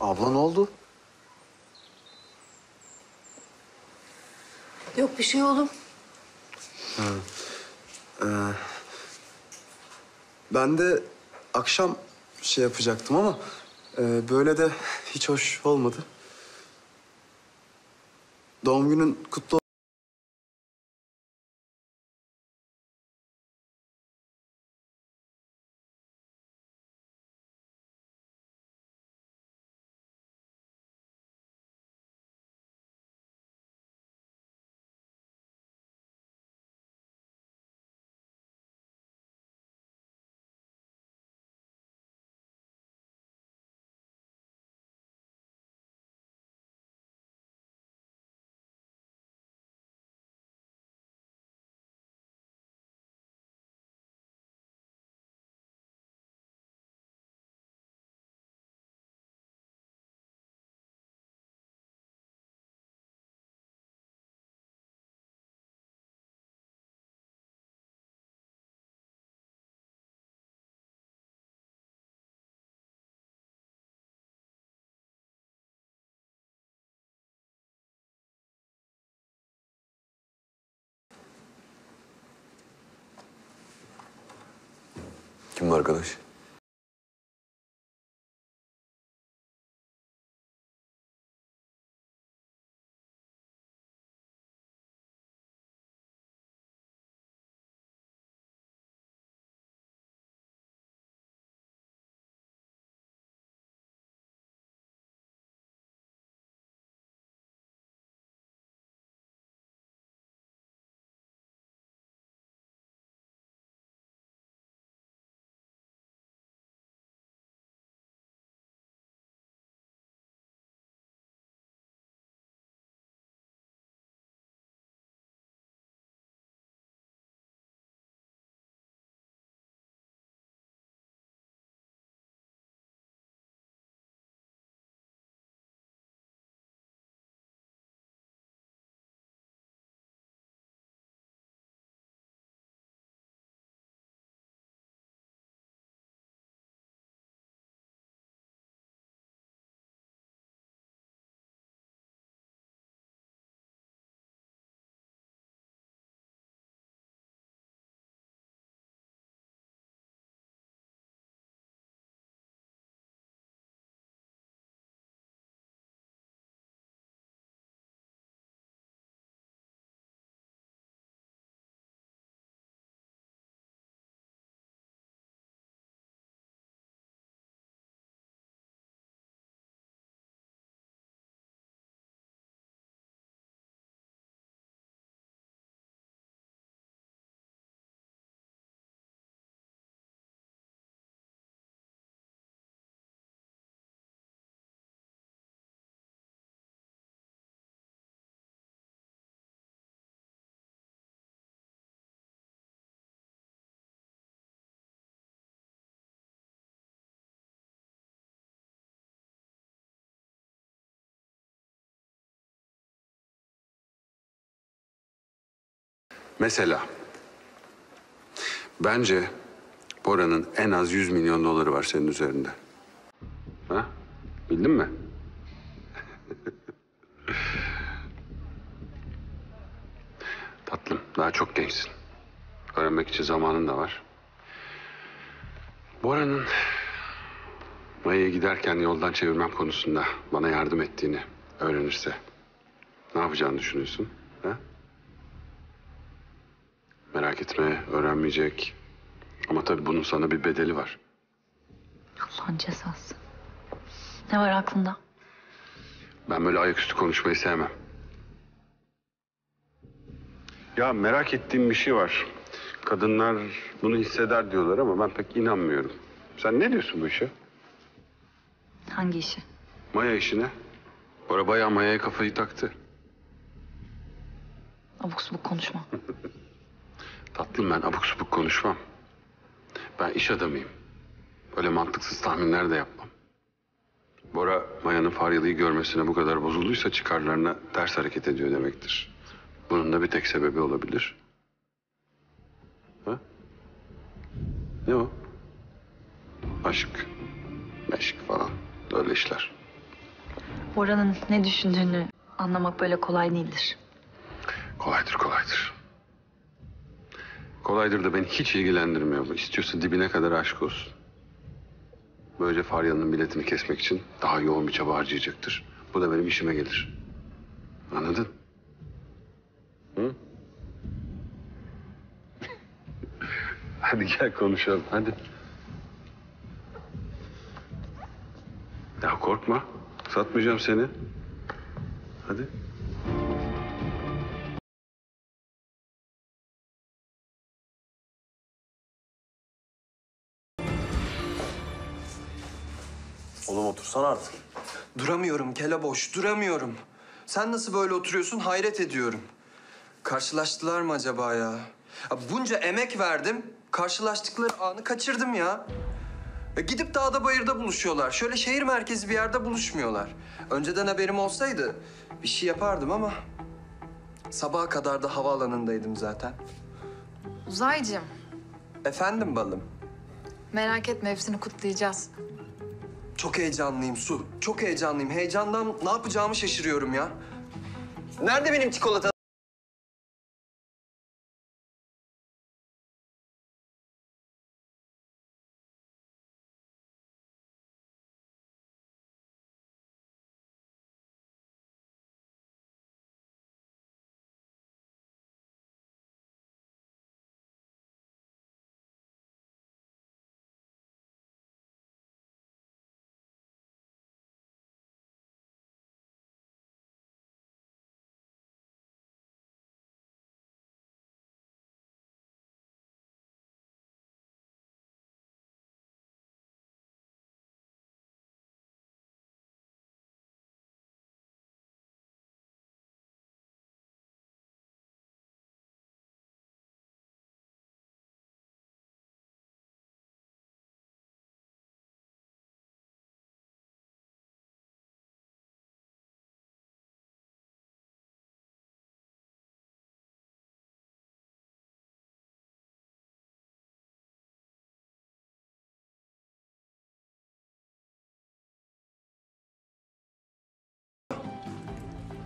Abla ne oldu? Yok bir şey oğlum. Ben de akşam şey yapacaktım ama e, böyle de hiç hoş olmadı. Doğum günün kutlu Kim bu arkadaş? Mesela bence Bora'nın en az 100 milyon doları var senin üzerinde. Ha? Bildin mi? Tatlım, daha çok gençsin. Öğrenmek için zamanın da var. Bora'nın Maya'ya giderken yoldan çevirmem konusunda bana yardım ettiğini öğrenirse ne yapacağını düşünüyorsun? Ha? Merak etme, öğrenmeyecek. Ama tabii bunun sana bir bedeli var. Allah'ın cezası. Ne var aklında? Ben böyle ayaküstü konuşmayı sevmem. Ya merak ettiğim bir şey var. Kadınlar bunu hisseder diyorlar ama ben pek inanmıyorum. Sen ne diyorsun bu işe? Hangi işi? Maya işine. Bora bayağı Maya'ya kafayı taktı. Abuk subuk konuşma. Tatlım ben abuk subuk konuşmam. Ben iş adamıyım. Böyle mantıksız tahminler de yapmam. Bora Maya'nın Faryalı'yı görmesine bu kadar bozulduysa çıkarlarına ters hareket ediyor demektir. Bunun da bir tek sebebi olabilir. Ha? Ne o? Aşk, meşk falan. Öyle işler. Bora'nın ne düşündüğünü anlamak böyle kolay değildir. Kolaydır kolaydır. Kolaydır da beni hiç ilgilendirmiyor bu. İstiyorsa dibine kadar aşk olsun. Böylece Faryalı'nın biletini kesmek için daha yoğun bir çaba harcayacaktır. Bu da benim işime gelir. Anladın? Hı? hadi gel konuşalım hadi. Ya korkma. Satmayacağım seni. Hadi. Otursana artık. Duramıyorum keleboş, duramıyorum. Sen nasıl böyle oturuyorsun hayret ediyorum. Karşılaştılar mı acaba ya? ya bunca emek verdim, karşılaştıkları anı kaçırdım ya. E gidip dağda bayırda buluşuyorlar. Şöyle şehir merkezi bir yerde buluşmuyorlar. Önceden haberim olsaydı bir şey yapardım ama... Sabaha kadar da havaalanındaydım zaten. Uzaycığım, Efendim balım. merak etme hepsini kutlayacağız. Çok heyecanlıyım Su. Çok heyecanlıyım. Heyecandan ne yapacağımı şaşırıyorum ya. Nerede benim çikolata?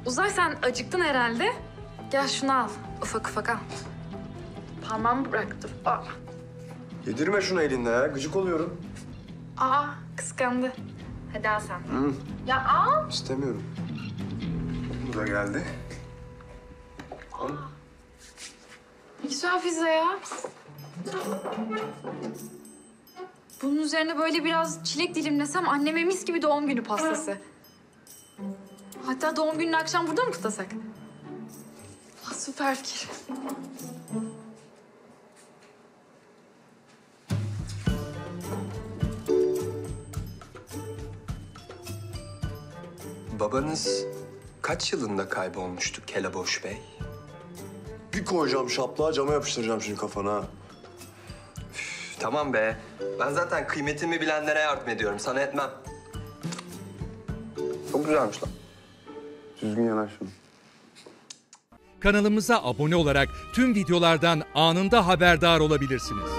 Uzay sen acıktın herhalde. Gel şunu al. Ufak ufak al. Parmağımı bıraktım. Aa, Yedirme şunu elinde ya. Gıcık oluyorum. Aa kıskandı. Hadi al sen. Ya al. İstemiyorum. Bu da geldi. Ne güzel pizza ya. Bunun üzerine böyle biraz çilek dilimlesem anneme mis gibi doğum günü pastası. Hatta doğum gününü akşam burada mı kutlasak? Ah, süper fikir. Babanız kaç yılında kaybolmuştu Keleboş Bey? Bir koyacağım şaplığa cama yapıştıracağım şimdi kafana. ha. Üf, tamam be. Ben zaten kıymetimi bilenlere yardım ediyorum. Sana etmem. Çok güzelmiş lan. Düzgün yanaş. Kanalımıza abone olarak tüm videolardan anında haberdar olabilirsiniz.